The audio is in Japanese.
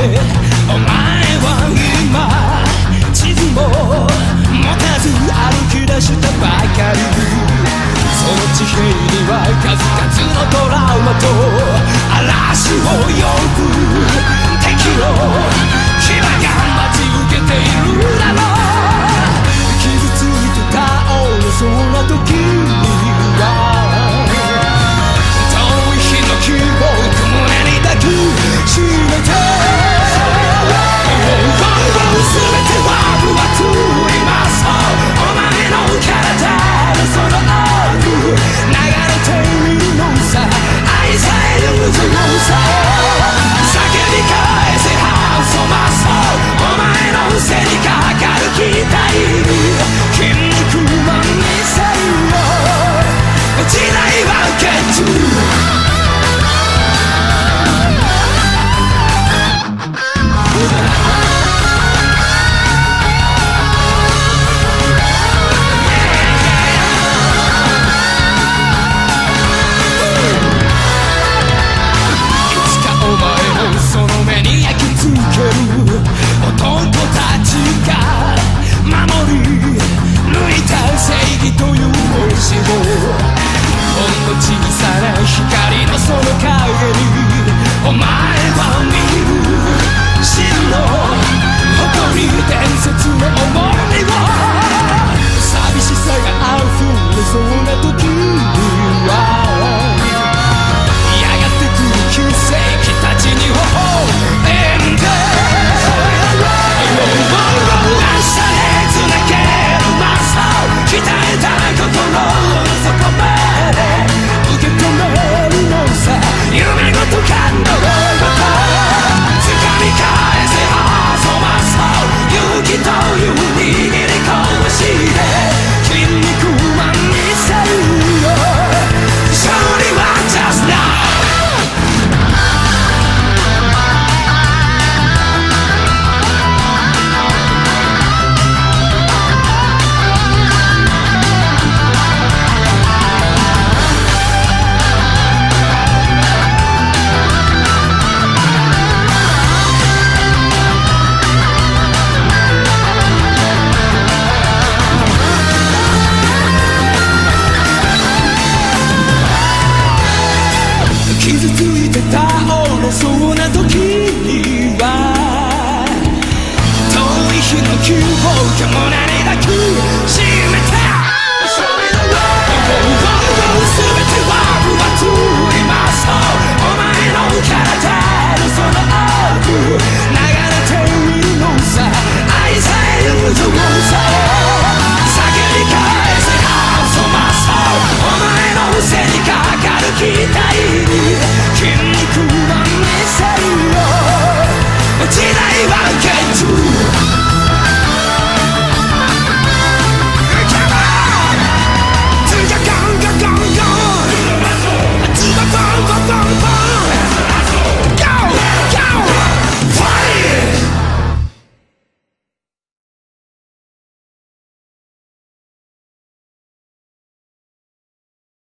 お前は今地図も持たず歩き出したばかり。その地平には数々のトラウマと So 傷ついてたおろそうな時には遠い日の急記憶も何しめそれだけう全ては奪いますお前の体のその奥流れているのさ愛さ叫び返せお前のにかかる筋肉は見せるよ時代は受け